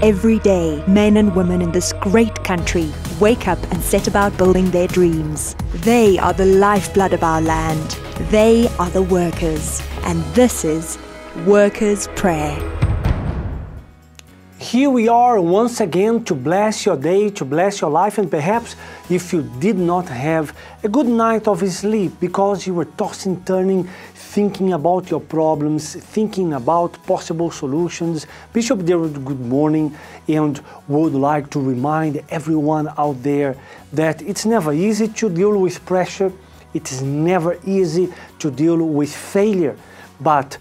Every day, men and women in this great country wake up and set about building their dreams. They are the lifeblood of our land. They are the workers. And this is Workers' Prayer. Here we are once again to bless your day, to bless your life, and perhaps if you did not have a good night of sleep because you were tossing, turning, thinking about your problems, thinking about possible solutions. Bishop David, good morning, and would like to remind everyone out there that it's never easy to deal with pressure, it is never easy to deal with failure. But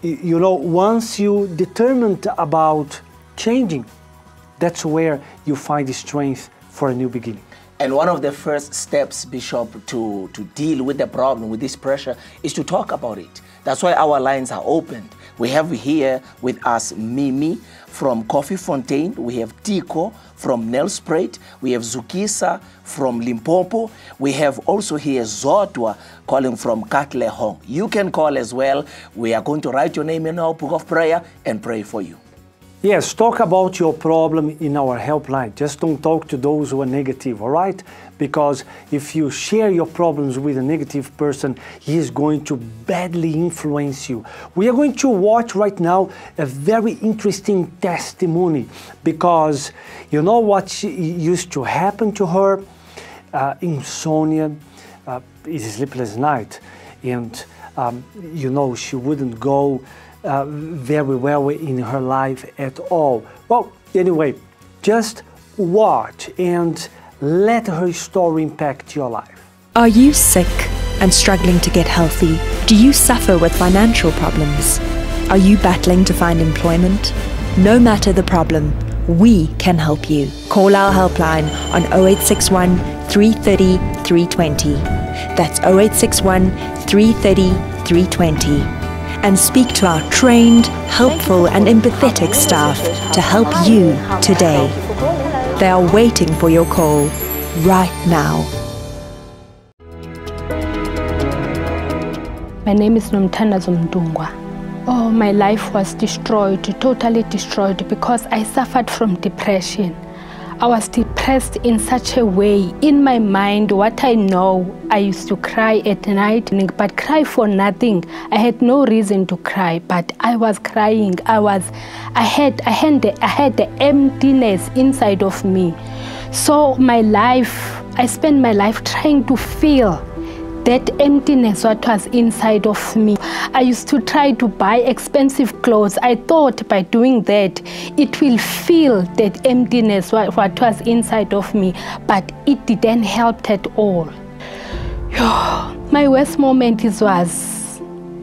you know, once you determined about changing, that's where you find the strength for a new beginning. And one of the first steps, Bishop, to, to deal with the problem, with this pressure, is to talk about it. That's why our lines are opened. We have here with us Mimi from Koffiefontein. We have Tiko from Nelspruit. We have Zukisa from Limpopo. We have also here Zodwa calling from Katlehong. You can call as well. We are going to write your name in our book of prayer and pray for you. Yes, talk about your problem in our helpline. Just don't talk to those who are negative, all right? Because if you share your problems with a negative person, he is going to badly influence you. We are going to watch right now a very interesting testimony because you know what used to happen to her? Uh, insomnia, uh, sleepless night, and um, you know she wouldn't go uh, very well in her life at all. Well, anyway, just watch and let her story impact your life. Are you sick and struggling to get healthy? Do you suffer with financial problems? Are you battling to find employment? No matter the problem, we can help you. Call our helpline on 0861 330 320. That's 0861 330 320 and speak to our trained, helpful, and empathetic staff to help you today. They are waiting for your call right now. My name is Nomtana Zumdungwa. Oh, my life was destroyed, totally destroyed, because I suffered from depression. I was depressed in such a way. In my mind, what I know, I used to cry at night, but cry for nothing. I had no reason to cry, but I was crying. I was, I had, I had, I had the emptiness inside of me. So my life, I spent my life trying to feel that emptiness what was inside of me. I used to try to buy expensive clothes. I thought by doing that, it will fill that emptiness what, was inside of me, but it didn't help at all. My worst moment is was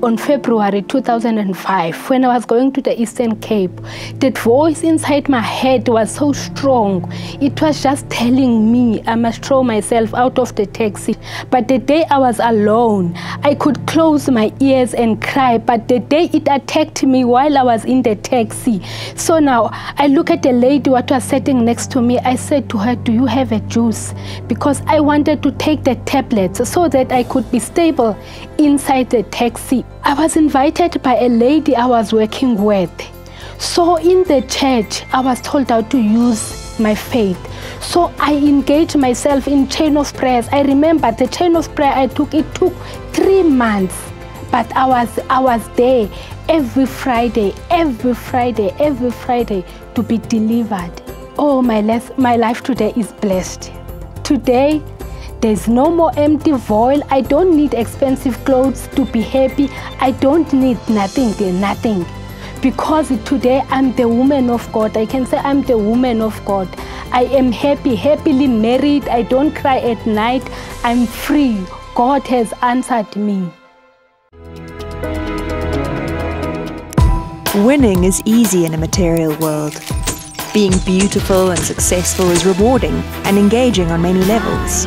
on February 2005 when I was going to the Eastern Cape. That voice inside my head was so strong. It was just telling me I must throw myself out of the taxi. But the day I was alone, I could close my ears and cry. But the day it attacked me while I was in the taxi. So now I look at the lady what was sitting next to me. I said to her, Do you have a juice? Because I wanted to take the tablets so that I could be stable inside the taxi. I was invited by a lady I was working with. So in the church, I was told how to use my faith. So I engaged myself in chain of prayers. I remember the chain of prayer I took, it took three months. But I was, I was there every Friday, every Friday, every Friday to be delivered. Oh, my, life, my life today is blessed. Today, there's no more empty void. I don't need expensive clothes to be happy. I don't need nothing, dear, nothing. Because today I'm the woman of God. I can say I'm the woman of God. I am happy, happily married. I don't cry at night. I'm free. God has answered me. Winning is easy in a material world. Being beautiful and successful is rewarding and engaging on many levels.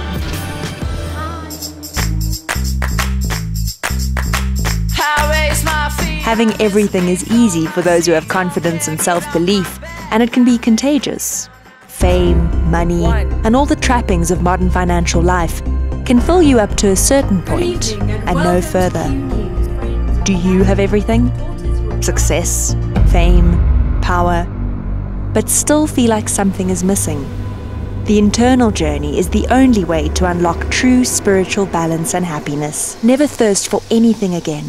Having everything is easy for those who have confidence and self belief, and it can be contagious. Fame, money, and all the trappings of modern financial life can fill you up to a certain point and no further. Do you have everything? Success, fame, power? but still feel like something is missing. The internal journey is the only way to unlock true spiritual balance and happiness. Never thirst for anything again.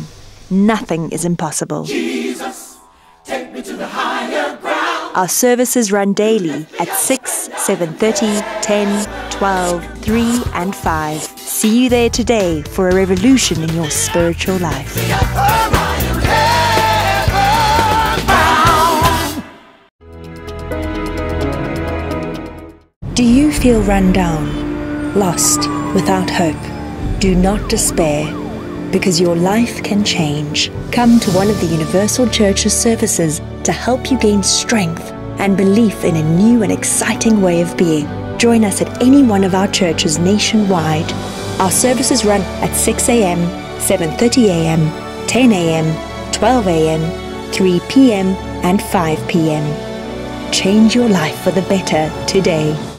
Nothing is impossible. Jesus, take me to the higher ground. Our services run daily at 6, 7:30, 10, 12, 3 and 5. See you there today for a revolution in your spiritual life. Do you feel run down, lost, without hope? Do not despair, because your life can change. Come to one of the Universal Church's services to help you gain strength and belief in a new and exciting way of being. Join us at any one of our churches nationwide. Our services run at 6 a.m., 7:30 a.m., 10 a.m., 12 a.m., 3 p.m., and 5 p.m. Change your life for the better today.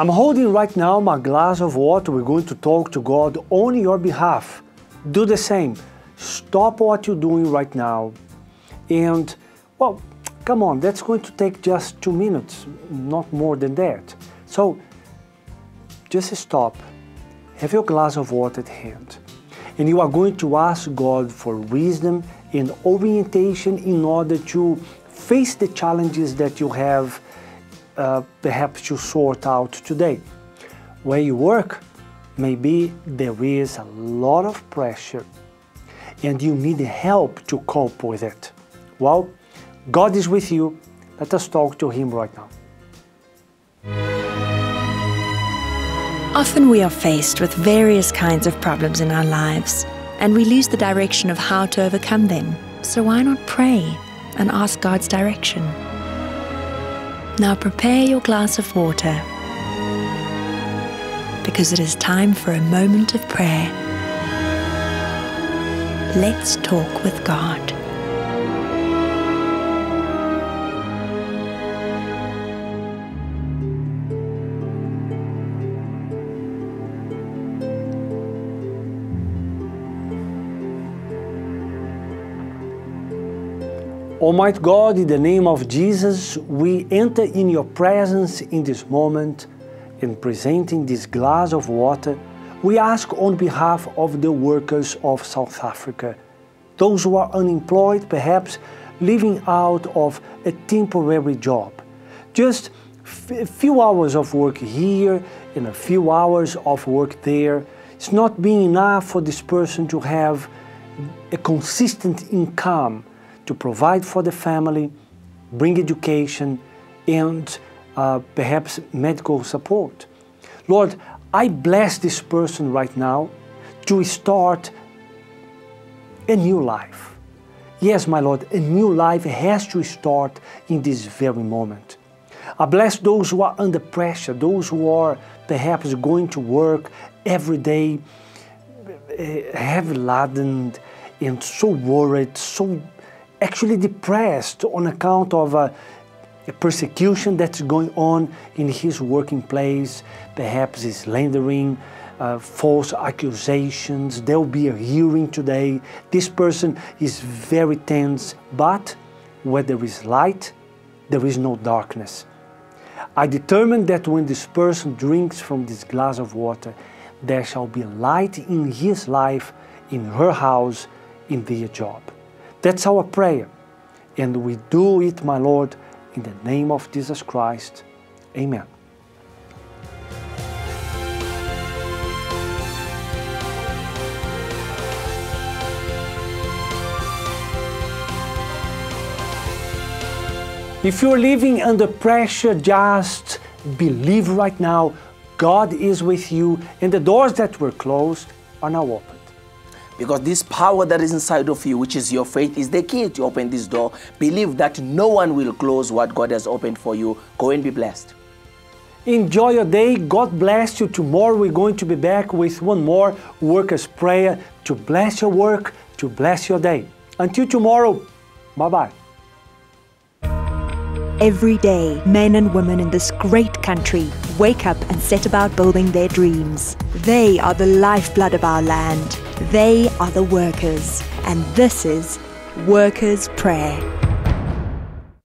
I'm holding right now my glass of water. We're going to talk to God on your behalf. Do the same. Stop what you're doing right now. And, well, come on, that's going to take just two minutes, not more than that. So, just stop. Have your glass of water at hand. And you are going to ask God for wisdom and orientation in order to face the challenges that you have uh, perhaps to sort out today. Where you work, maybe there is a lot of pressure and you need help to cope with it. Well, God is with you. Let us talk to Him right now. Often we are faced with various kinds of problems in our lives, and we lose the direction of how to overcome them. So why not pray and ask God's direction? Now prepare your glass of water because it is time for a moment of prayer. Let's talk with God. Almighty God, in the name of Jesus, we enter in your presence in this moment in presenting this glass of water. We ask on behalf of the workers of South Africa, those who are unemployed, perhaps living out of a temporary job. Just a few hours of work here and a few hours of work there. It's not being enough for this person to have a consistent income to provide for the family, bring education, and uh, perhaps medical support. Lord, I bless this person right now to start a new life. Yes, my Lord, a new life has to start in this very moment. I bless those who are under pressure, those who are perhaps going to work every day, eh, heavy laden, and so worried, so actually depressed on account of uh, a persecution that's going on in his working place, perhaps slandering, uh, false accusations. There will be a hearing today. This person is very tense, but where there is light, there is no darkness. I determine that when this person drinks from this glass of water, there shall be light in his life, in her house, in their job. That's our prayer. And we do it, my Lord, in the name of Jesus Christ. Amen. If you're living under pressure, just believe right now God is with you and the doors that were closed are now open. Because this power that is inside of you, which is your faith, is the key to open this door. Believe that no one will close what God has opened for you. Go and be blessed. Enjoy your day. God bless you. Tomorrow we're going to be back with one more workers' prayer to bless your work, to bless your day. Until tomorrow, bye bye. Every day, men and women in this great country wake up and set about building their dreams. They are the lifeblood of our land. They are the workers. And this is Workers' Prayer.